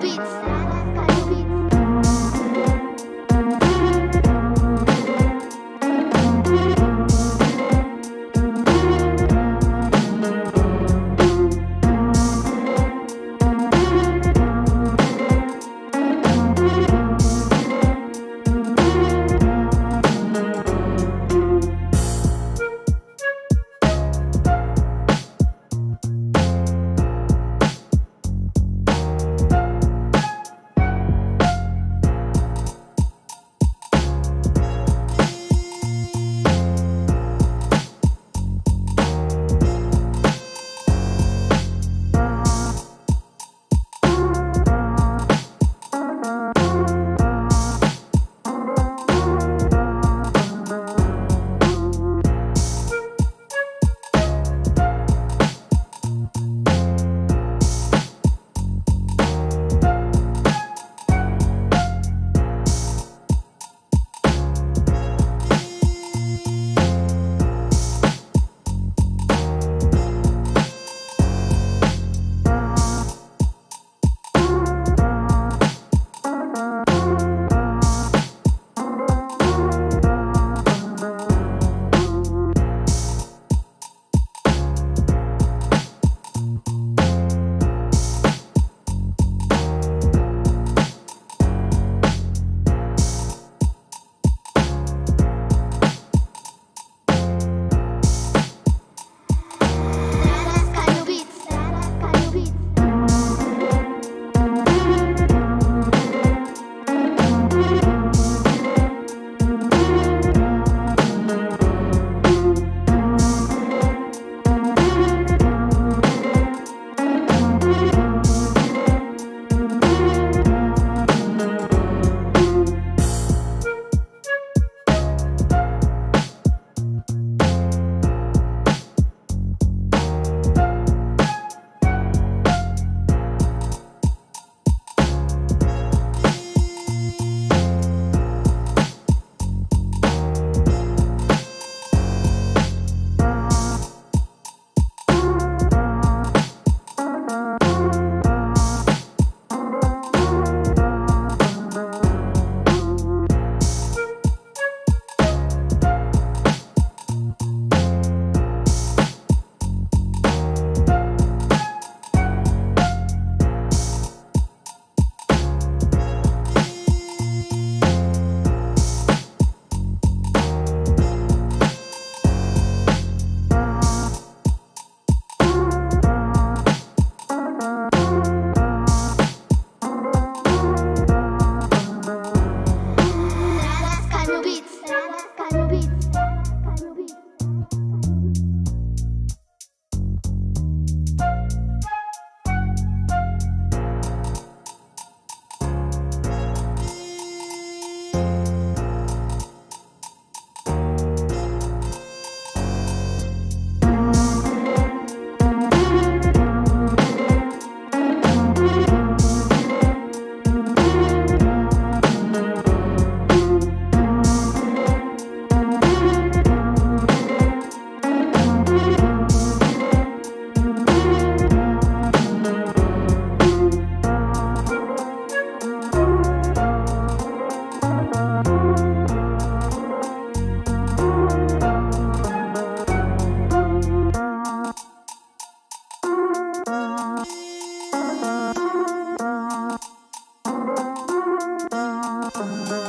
beats. Música